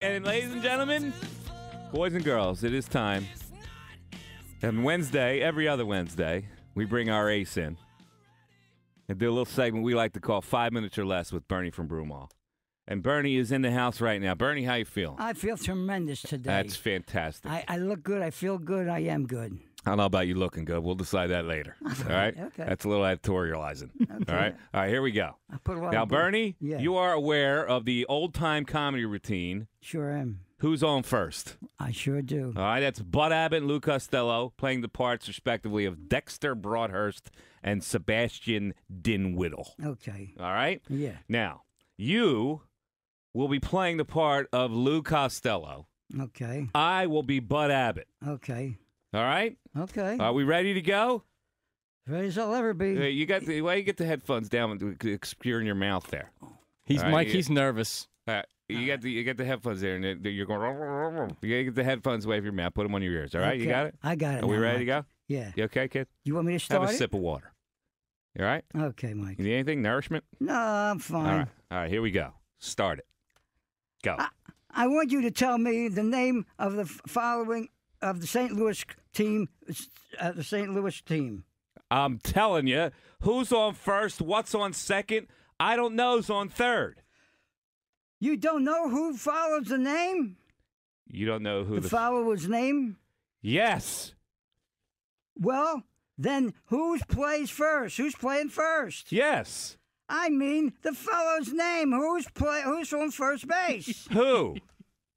And ladies and gentlemen, boys and girls, it is time. And Wednesday, every other Wednesday, we bring our ace in and do a little segment we like to call Five Minutes or Less with Bernie from Broomall. And Bernie is in the house right now. Bernie, how you feel? I feel tremendous today. That's fantastic. I, I look good. I feel good. I am good. I don't know about you looking good. We'll decide that later. All right? Okay. That's a little editorializing. All right? All right, here we go. I put a lot Now, Bernie, Yeah. you are aware of the old time comedy routine. Sure am. Who's on first? I sure do. All right, that's Bud Abbott and Lou Costello playing the parts, respectively, of Dexter Broadhurst and Sebastian Dinwiddle. Okay. All right? Yeah. Now, you will be playing the part of Lou Costello. Okay. I will be Bud Abbott. Okay. All right? Okay. Are we ready to go? Ready as I'll ever be. Uh, you got the why you get the headphones down and obscuring your mouth there. He's All right, Mike. yeah. He's nervous. Uh, you got the you got the headphones there, and you're going. You gotta get the headphones away from your mouth. Put them on your ears. All right, you got it. I got it. Are we now, ready to go? Yeah. You okay, kid? You want me to start? Have a it? sip of water. You all right? Okay, Mike. You need anything? Nourishment? No, I'm fine. All right. All right, here we go. Start it. Go. I want you to tell me the name of the following of the St. Louis team. Uh, the St. Louis team. I'm telling you, who's on first? What's on second? I don't know's on third. You don't know who follows the name? You don't know who The the. follower's name? yes. Well, then who's plays first? Who's playing first? Yes. I mean the fellow's name. Who's play? Who's on first base? Who?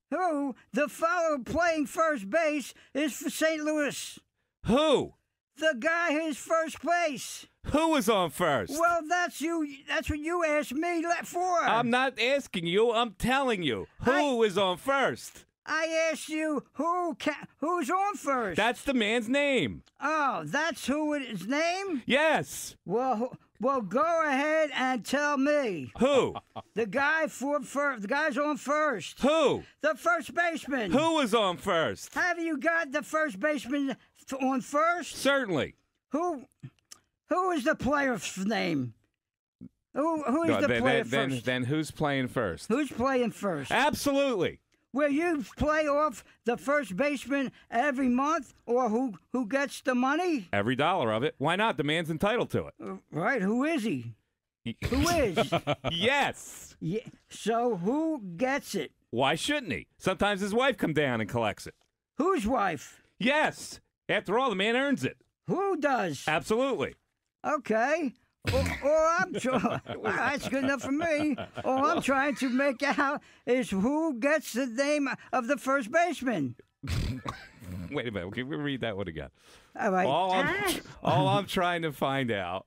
Who? The fellow playing first base is for St. Louis. Who? The guy who's first base. Who was on first? Well, that's you. That's what you asked me for. I'm not asking you. I'm telling you. Who is on first? I asked you who ca- who's on first. That's the man's name. oh, that's who it is. Name? Yes. Well, who- well, go ahead and tell me. Who? The guy for first. The guy's on first. Who? The first baseman. Who was on first? Have you got the first baseman on first? Certainly. Who? Who is the player's name? Who? Who is No, the then, player then, then, first? then who's playing first? Who's playing first? Absolutely. Will you play off the first baseman every month, or who who gets the money? Every dollar of it. Why not? The man's entitled to it. Uh, Right? Who is he? Who is? yes. yeah. So who gets it? Why shouldn't he? Sometimes his wife come down and collects it. Whose wife? Yes. After all, the man earns it. Who does? Absolutely. Okay. All, all I'm trying, that's good enough for me. All I'm trying to make out is who gets the name of the first baseman. Wait a minute. Can we read that one again? All right. All I'm, all I'm trying to find out.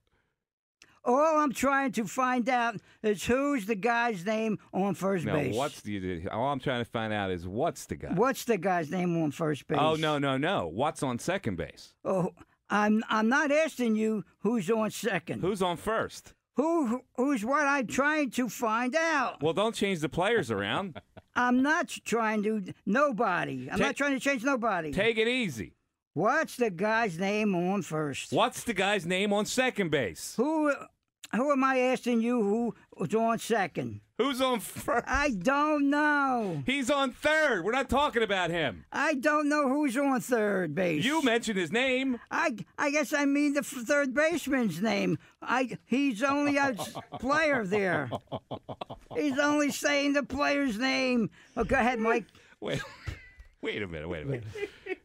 All I'm trying to find out is who's the guy's name on first No, base. what's the? All I'm trying to find out is what's the guy. What's the guy's name on first base? Oh no no no! What's on second base? Oh, I'm I'm not asking you who's on second. Who's on first? Who who's what I'm trying to find out. Well, don't change the players around. I'm not trying to nobody. I'm Ta- not trying to change nobody. Take it easy. What's the guy's name on first? What's the guy's name on second base? Who who am I asking you who was on second? Who's on first? I don't know. He's on third. We're not talking about him. I don't know who's on third base. You mentioned his name. I I guess I mean the f- third baseman's name. I he's only a player there. He's only saying the player's name. Oh, go ahead, Mike. Wait, wait a minute. Wait a minute.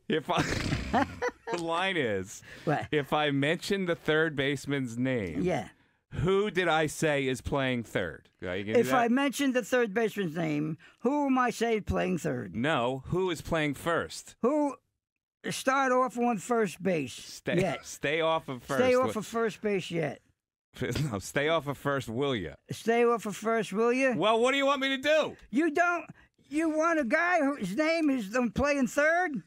If I, the line is, What? if I mention the third baseman's name, Yeah. Who did I say is playing third? Are you gonna do If I that? mention the third baseman's name, who am I saying playing third? no, who is playing first? Who start off on first base? Stay, yet. stay off of first. Stay off of first base yet. no, stay off of first, will you? Stay off of first, will you? Well, what do you want me to do? You don't. You want a guy whose name is um, playing third?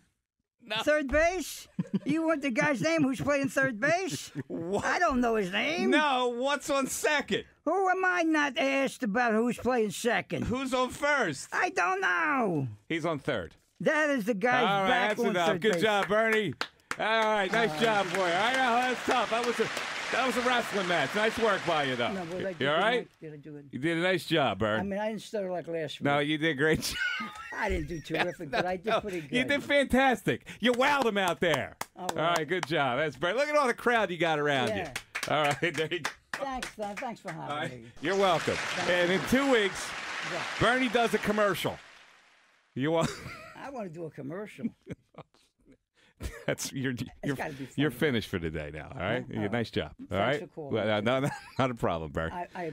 No. Third base? You want the guy's name who's playing third base? What? I don't know his name. No, what's on second? Who am I not asked about who's playing second? Who's on first? I don't know. He's on third. That is the guy's All right, back that's on enough. third Good base. job, Bernie. All right, nice job, boy. All right, that's tough. That was a that was a wrestling match. Nice work by you, though. No, I you all right? Did I do it? You did a nice job, Bert. I mean, I didn't stutter like last week. no, you did a great job. I didn't do terrific, but I did No, pretty good. You did fantastic. You wowed him out there. All All right, good job. That's Bert. Look at all the crowd you got around Yeah. you. All right, there you go. Thanks, uh, thanks for having right, me. You're welcome. And in two weeks, Yeah. Bernie does a commercial. You want? I want to do a commercial. That's you're you're, you're finished for today now. All right. Nice job. All Thanks right. Well, uh, no, no, not a problem, Bert. I, I